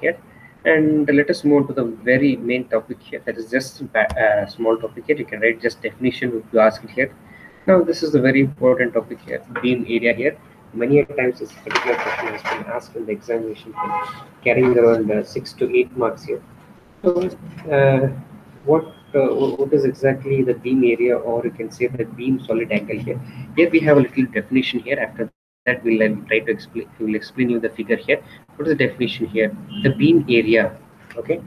here. And let us move on to the very main topic here. That is just a uh, small topic here. You can write just definition you ask here. Now this is the very important topic here beam area here. Many a times this particular question has been asked in the examination carrying around uh, six to eight marks here. So uh, what uh, what is exactly the beam area or you can say the beam solid angle here? Here we have a little definition here after that we'll try to explain we'll explain you the figure here. What is the definition here? The beam area okay?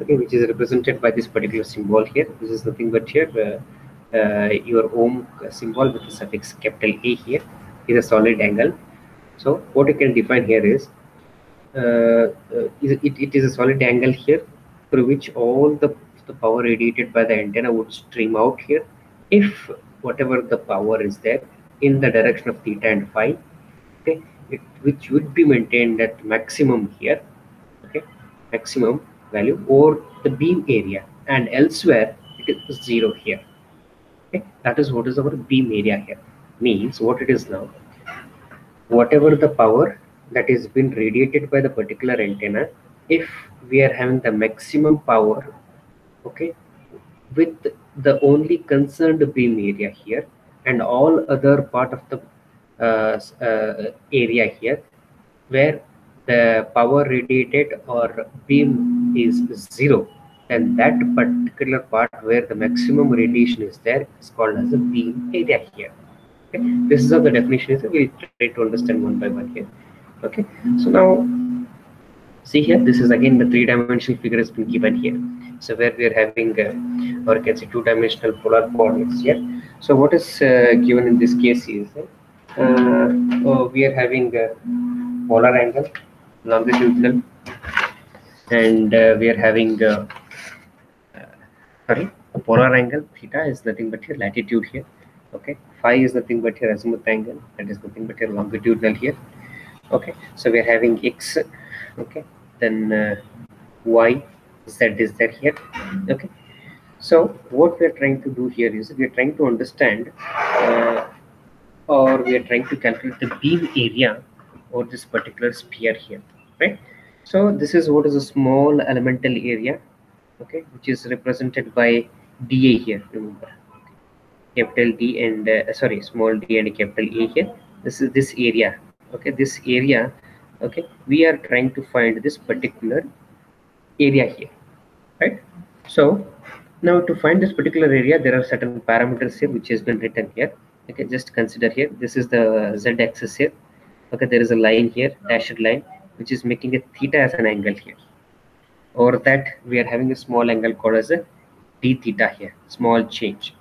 Okay which is represented by this particular symbol here. This is nothing but here uh, uh, your ohm symbol with the suffix capital a here is a solid angle. So what you can define here is uh, uh it, it is a solid angle here through which all the, the power radiated by the antenna would stream out here if whatever the power is there in the direction of theta and phi okay? It, which would be maintained at maximum here okay? Maximum value or the beam area. And elsewhere it is zero here okay? That is what is our beam area here. Means what it is now whatever the power that is been radiated by the particular antenna if we are having the maximum power okay with the only concerned beam area here and all other part of the area here where the power radiated or beam is zero. And that particular part where the maximum radiation is there is called as a beam area here. Okay? This is how the definition is. We'll try to understand one by one here. Okay? So now see here this is again the three-dimensional figure has been given here. So where we are having uh, or can say two-dimensional polar coordinates here. So what is uh, given in this case is uh, we are having a polar angle longitudinal and uh, we are having uh, sorry polar angle. Theta is nothing but here latitude here. Okay. Phi is nothing but here azimuth angle. That is nothing but here longitudinal here. Okay. So we are having x. Okay. Then uh, y z is there here. Okay. So what we are trying to do here is we are trying to understand uh, or we are trying to calculate the beam area or this particular sphere here right? So this is what is a small elemental area okay which is represented by dA here remember. Capital D and uh, sorry small d and capital A here. This is this area okay this area okay we are trying to find this particular area here right? So now to find this particular area there are certain parameters here which has been written here okay just consider here. This is the z-axis here. Okay there is a line here dashed line which is making a theta as an angle here. Or that we are having a small angle called as a d theta here small change.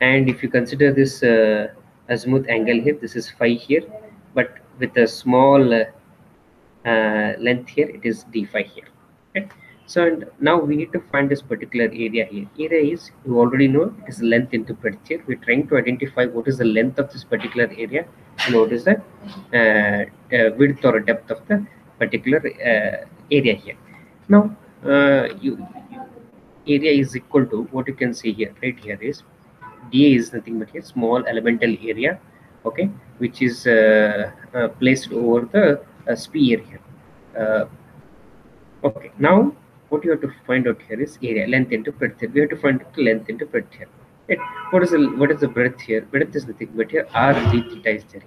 And if you consider this uh, azimuth angle here this is phi here but with a small uh, uh, length here it is d phi here okay? So and now we need to find this particular area here. Area is you already know it is length into breadth here we're trying to identify what is the length of this particular area and what is the uh, uh, width or depth of the particular uh, area here. Now uh, you, area is equal to what you can see here right here is dA is nothing but a small elemental area okay which is uh, placed over the sphere here. Okay now what you have to find out here is area length into breadth here. we have to find the length into breadth here. Right? What is the what is the breadth here? Breadth is nothing but here. R d theta is there.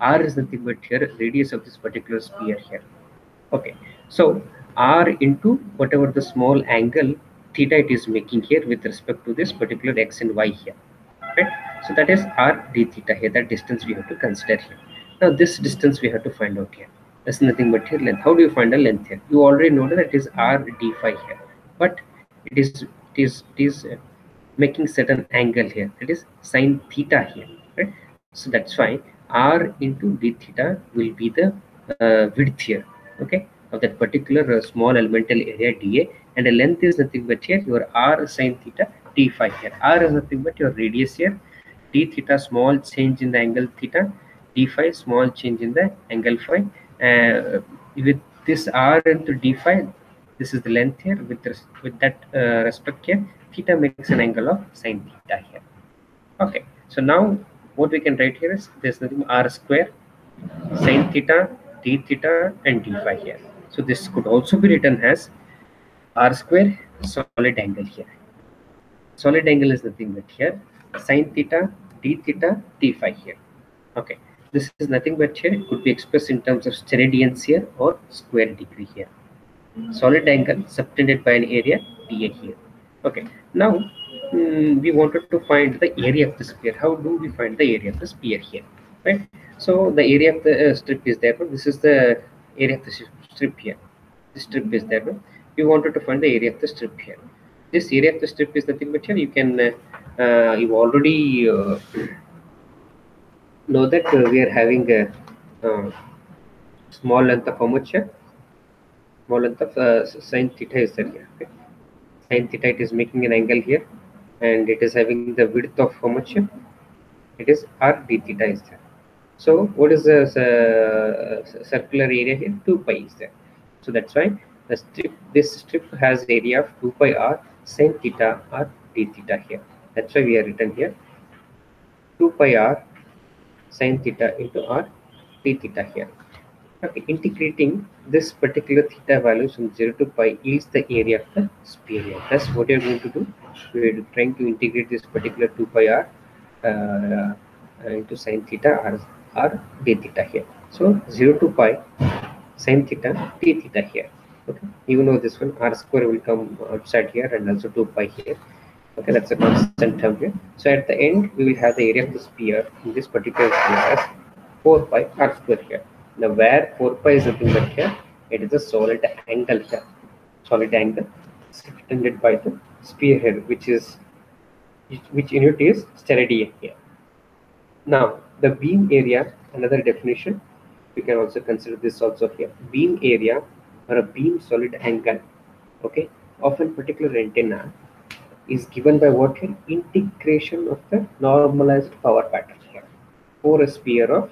R is nothing but here. Radius of this particular sphere here. Okay. So r into whatever the small angle theta it is making here with respect to this particular x and y here. Right? So that is r d theta here. That distance we have to consider here. Now this distance we have to find out here that's nothing but here length. How do you find the length here? You already know that it is r d phi here but it is it is it is uh, making certain angle here. It is sine theta here right? So that's why r into d theta will be the uh, width here okay? Of that particular uh, small elemental area dA and the length is nothing but here your r sine theta d phi here. R is nothing but your radius here. D theta small change in the angle theta. D phi small change in the angle phi uh, with this r into d phi this is the length here. With with that uh, respect here theta makes an angle of sine theta here. Okay. So now what we can write here is there's nothing r square sine theta d theta and d phi here. So this could also be written as r square solid angle here. Solid angle is nothing but here. Sine theta d theta d phi here. Okay, this is nothing but here it could be expressed in terms of steradians here or square degree here. Solid angle subtended by an area dA here. Okay, now mm, we wanted to find the area of the sphere. How do we find the area of the sphere here? Right. So the area of the uh, strip is there. but This is the area of the strip here. The strip is there. We wanted to find the area of the strip here. This area of the strip is nothing but here. You can uh, uh, you already know that uh, we are having a uh, small length of how much? Small length of uh, sine theta is there here. Okay. Sine theta it is making an angle here, and it is having the width of how much? It is r d theta is there. So what is the uh, circular area here? 2 pi is there. So that's why the strip this strip has area of 2 pi r sine theta r d theta here. That's why we are written here 2 pi r sine theta into r d theta here. Okay, integrating this particular theta value from 0 to pi is the area of the sphere. That's what you're going to do. We're trying to integrate this particular 2 pi r uh, into sine theta r r d theta here. So 0 to pi sine theta d theta here. Okay, even though this one r square will come outside here and also 2 pi here. Okay, that's a constant term here. So at the end, we will have the area of the sphere in this particular sphere as 4 pi r square here. Now where 4 pi is nothing but here, it is a solid angle here. Solid angle extended by the sphere here, which is which unit is steradian here. Now the beam area, another definition, we can also consider this also here. Beam area or a beam solid angle, okay, of a particular antenna is given by what here? Integration of the normalized power pattern here for a sphere of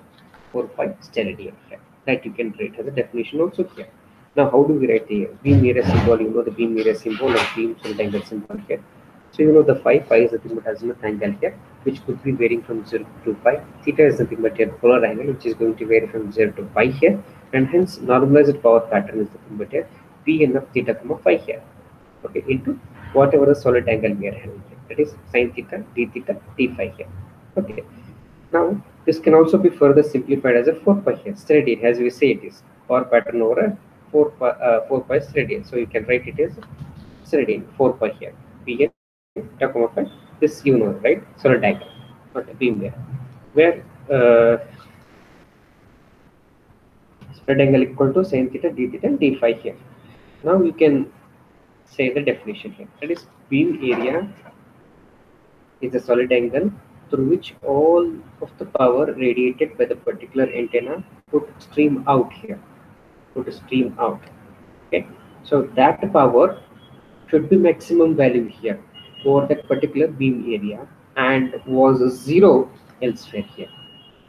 4 pi steradian here. That you can write as a definition also here. Now, how do we write the beam area symbol? You know the beam area symbol or beam solid angle symbol here. So you know the phi phi is nothing but azimuth angle here, which could be varying from 0 to pi. Theta is nothing but here polar angle, which is going to vary from 0 to pi here, and hence normalized power pattern is nothing but here Pn of theta comma phi here. Okay, into whatever the solid angle we are having here. That is sine theta, d theta, d phi here. Okay. Now this can also be further simplified as a 4 pi here, steradian as we say it is power pattern over a 4 pi, uh, 4 pi steradian. So you can write it as steradian 4 pi here. Pn comma phi. This you know right? Solid angle, not a beam there. Where uh, spread angle equal to sine theta, d theta, d phi here. Now you can say the definition here. That is beam area is a solid angle through which all of the power radiated by the particular antenna would stream out here. Would stream out. Okay. So that power should be maximum value here for that particular beam area and was zero elsewhere here.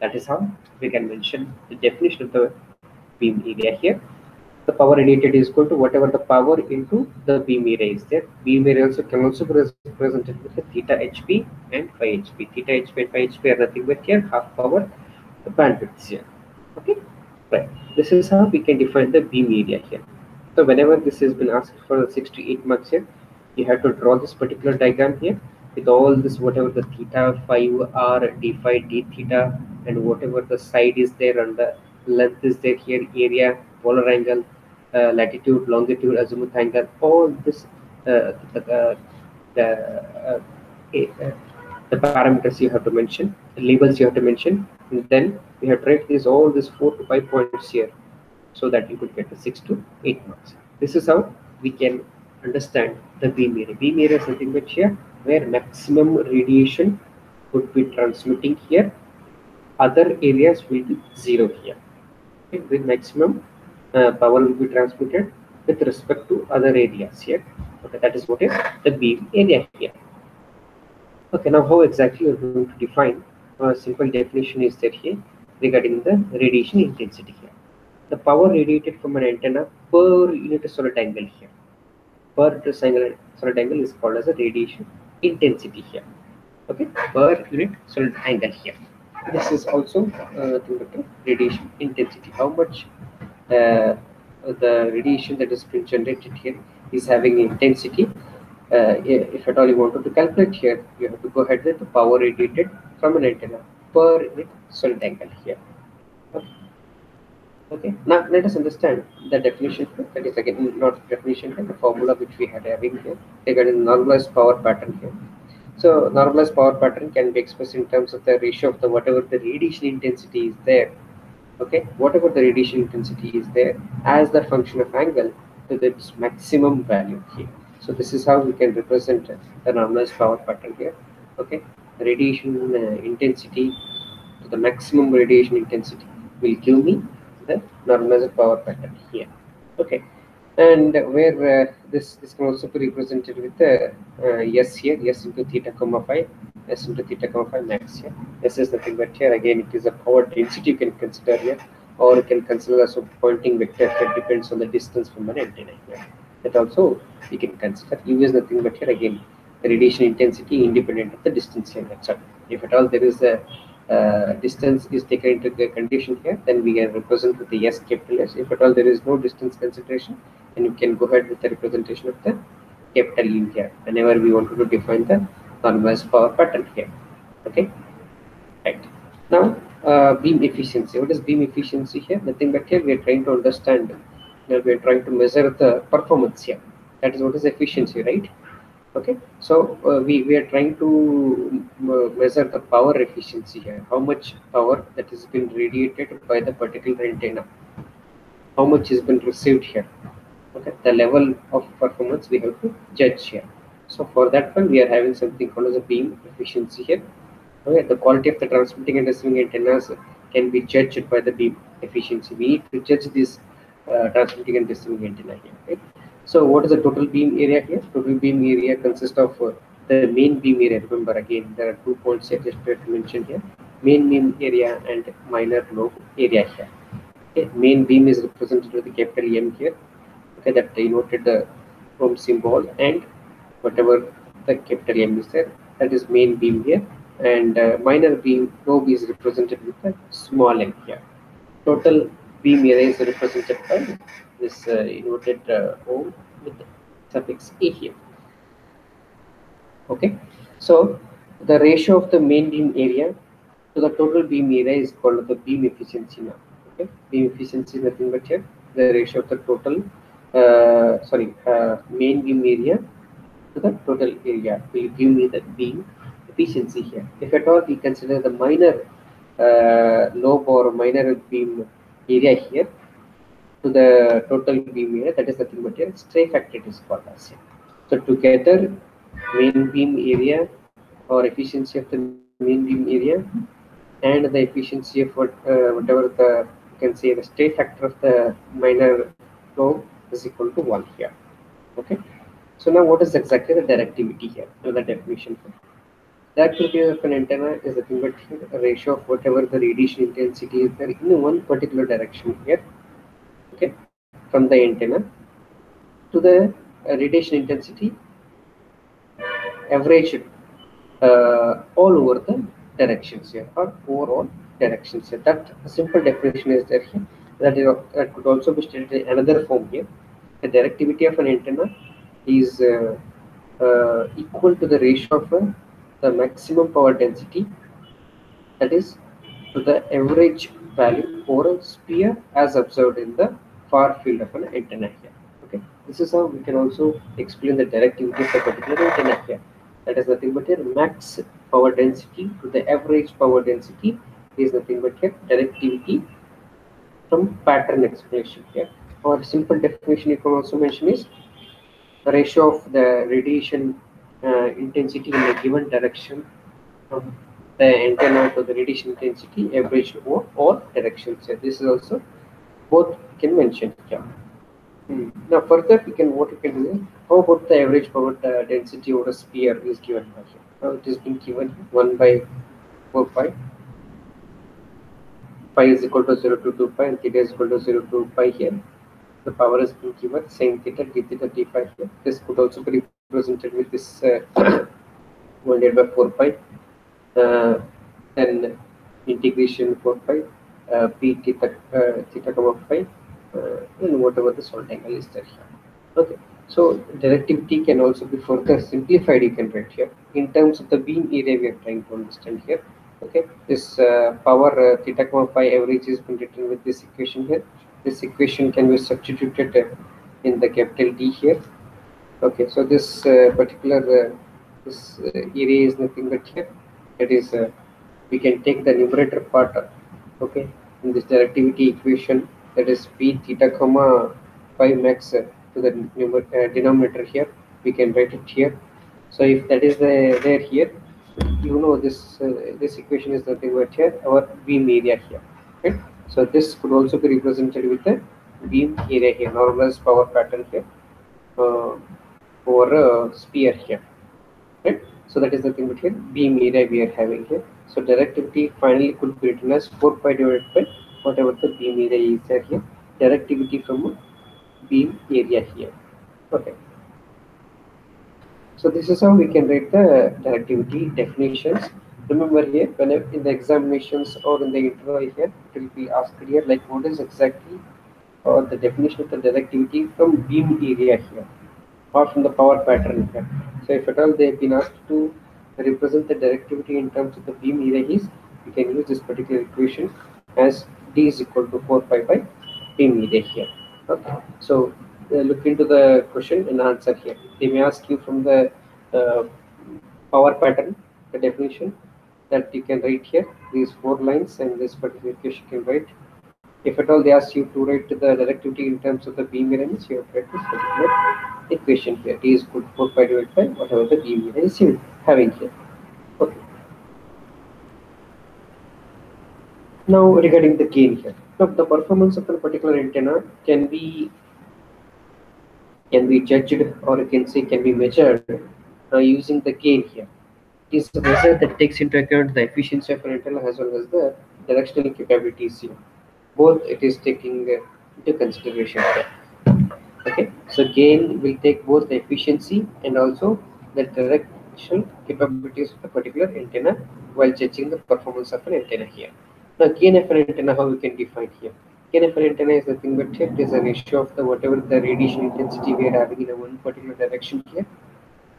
That is how we can mention the definition of the beam area here the power radiated is equal to whatever the power into the beam area is there. Beam area also can also be represented with the theta hp and phi hp. Theta hp and phi hp are nothing but here half power the bandwidth here. Okay, right. This is how we can define the beam area here. So whenever this has been asked for six to eight marks here, you have to draw this particular diagram here with all this whatever the theta, phi, r, d phi, d theta, and whatever the side is there and the length is there here, area, polar angle, uh, latitude, longitude, azimuth angle, all this, uh, the, the, uh, the parameters you have to mention, the labels you have to mention, and then we have to write these all these four to five points here, so that you could get the six to eight marks. This is how we can understand the beam area. Beam area is something which here where maximum radiation would be transmitting here. Other areas will be zero here. Okay, with maximum power will be transmitted with respect to other areas here. Okay, that is what is the beam area here. Okay, now how exactly we're going to define a simple definition is that here regarding the radiation intensity here. The power radiated from an antenna per unit solid angle here. Per solid angle is called as a radiation intensity here. Okay, per unit solid angle here. This is also uh, radiation intensity. How much the radiation that is being generated here is having intensity. Uh, if at all you wanted to calculate here, you have to go ahead with the power radiated from an antenna per unit solid angle here. Okay. okay. Now let us understand the definition. That is again not definition but the formula which we had having here regarding normalized power pattern here. So normalized power pattern can be expressed in terms of the ratio of the whatever the radiation intensity is there okay? Whatever the radiation intensity is there as the function of angle to its maximum value here. So this is how we can represent the normalized power pattern here. Okay? Radiation uh, intensity to the maximum radiation intensity will give me the normalized power pattern here. Okay? And where uh, this this can also be represented with the uh, s here s into theta comma phi s into theta comma phi max here. This is nothing but here again it is a power density you can consider here or you can consider as a Poynting vector that depends on the distance from an antenna here. That also you can consider. U is nothing but here again the radiation intensity independent of the distance here. That's all. If at all there is a uh, distance is taken into the condition here, then we can represent with the S capital S. If at all there is no distance consideration, then you can go ahead with the representation of the capital U here. Whenever we want to define the normalized power pattern here. Okay? Right. Now uh, beam efficiency. What is beam efficiency here? Nothing but here we are trying to understand. Now we are trying to measure the performance here. That is what is efficiency right? Okay? So uh, we we are trying to uh, measure the power efficiency here. How much power that has been radiated by the particular antenna. How much has been received here. Okay? The level of performance we have to judge here so for that one, we are having something called as a beam efficiency here. Okay, the quality of the transmitting and receiving antennas can be judged by the beam efficiency. We need to judge this uh, transmitting and receiving antenna here. Right? So what is the total beam area here? Total beam area consists of uh, the main beam area. Remember again, there are two points I just mentioned here. Main beam area and minor lobe area here. Okay, main beam is represented with the capital M here. Okay, that denoted the Ohm symbol and whatever the capital M is there that is main beam here. And uh, minor beam probe is represented with a small m here. Total beam area is represented by this uh, inverted uh, O with suffix a here. Okay? So the ratio of the main beam area to the total beam area is called the beam efficiency now. Okay? Beam efficiency is nothing but here. The ratio of the total uh, sorry uh, main beam area to the total area will give me the beam efficiency here. If at all we consider the minor uh, lobe or minor beam area here to the total beam area, that is nothing but here, stray factor is called as. So together main beam area or efficiency of the main beam area and the efficiency of what, uh, whatever the you can say the stray factor of the minor lobe is equal to 1 here. Okay. So now what is exactly the directivity here? So the definition for directivity of an antenna is nothing but ratio of whatever the radiation intensity is there in one particular direction here. Okay, from the antenna to the uh, radiation intensity average uh, all over the directions here or overall directions here. That simple definition is there here. That, is, that could also be stated in another form here. The directivity of an antenna is uh, uh, equal to the ratio of uh, the maximum power density that is to the average value over a sphere as observed in the far field of an antenna here. Okay? This is how we can also explain the directivity of a particular antenna here. That is nothing but here max power density to the average power density is nothing but here directivity from pattern explanation here. Or simple definition you can also mention is the ratio of the radiation uh, intensity in a given direction from the antenna to the radiation intensity average over all directions. So this is also both can mention here. Hmm. Now further we can what we can do how about the average power uh, density over a sphere is given here. Now it is being given 1 by 4 pi. Pi is equal to 0 to 2 pi and theta is equal to 0 to pi here the power is being given sine theta d theta d phi here. This could also be represented with this uh, 1 by 4 pi. Uh, then integration 4 pi uh, p theta uh, theta comma phi uh, in whatever the solid angle is there here. Okay, so directivity can also be further simplified. You can write here in terms of the beam area we are trying to understand here. Okay, this uh, power uh, theta comma phi average is been written with this equation here. This equation can be substituted uh, in the capital D here. Okay, so this uh, particular uh, this area is nothing but here. That is, we can take the numerator part. Okay, in this directivity equation that is p theta comma phi max to the uh, denominator here we can write it here so if that is the there here you know this uh, this equation is nothing but here our beam area here so this could also be represented with the beam area here normalized power pattern here uh, over a sphere here right so that is nothing but here beam area we are having here so directivity finally could be written as 4 pi divided by whatever the beam area is here directivity from beam area here okay so this is how we can write the directivity definitions remember here whenever in the examinations or in the interview here it will be asked here like what is exactly or the definition of the directivity from beam area here or from the power pattern here? So if at all they have been asked to represent the directivity in terms of the beam area is you can use this particular equation as d is equal to 4 pi by p media here. Okay. So uh, look into the question and answer here. They may ask you from the uh, power pattern the definition that you can write here these four lines and this particular equation can write if at all they ask you to write the directivity in terms of the beam elements you have to write this particular equation here T is equal to 4 pi divided by whatever the beam is having here okay Now regarding the gain here. Now the performance of a particular antenna can be can be judged or you can say can be measured uh, using the gain here. Is a measure that takes into account the efficiency of an antenna as well as the directional capabilities. Both it is taking uh, into consideration. Okay, so gain will take both the efficiency and also the directional capabilities of a particular antenna while judging the performance of an antenna here. Now gain of an antenna, how we can define here? Gain of an antenna is nothing but it is a ratio of the whatever the radiation intensity we are having in a one particular direction here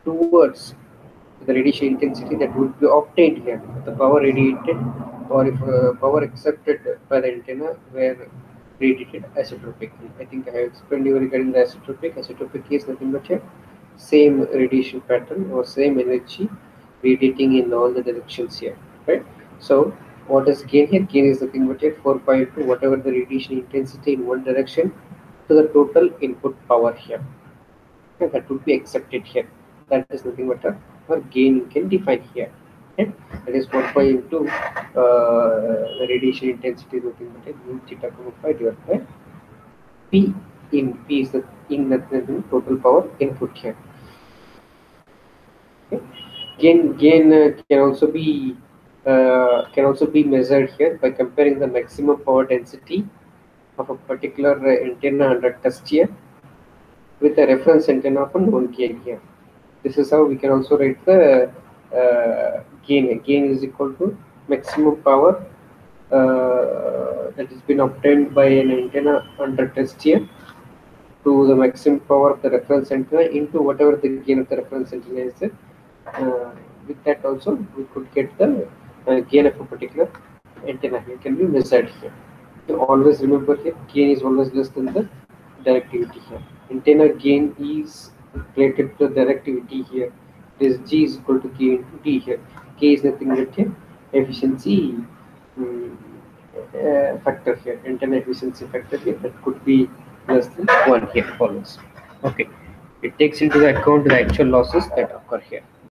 towards the radiation intensity that would be obtained here, the power radiated or if uh, power accepted by the antenna were radiated isotropically. I think I have explained you regarding the isotropic. Isotropic is nothing but a same radiation pattern or same energy radiating in all the directions here, right? So what is gain here? Gain is nothing but 4.2 whatever the radiation intensity in one direction to the total input power here. And that would be accepted here. That is nothing but a gain you can define here. Okay? That is 1.2 uh, radiation intensity nothing but mu theta comma phi divided by P in P is the in the, the total power input here. Okay? Gain gain uh, can also be uh, can also be measured here by comparing the maximum power density of a particular uh, antenna under test here with a reference antenna of a known gain here. This is how we can also write the uh, gain. Gain is equal to maximum power uh, that has been obtained by an antenna under test here to the maximum power of the reference antenna into whatever the gain of the reference antenna is. Uh, with that also we could get the uh, gain of a particular antenna here can be measured here. You always remember here gain is always less than the directivity here. Antenna gain is related to directivity here. This G is equal to K into D here. K is nothing but here efficiency um, uh, factor here. internal efficiency factor here that could be less than one here follows. Okay. It takes into account the actual losses that occur here.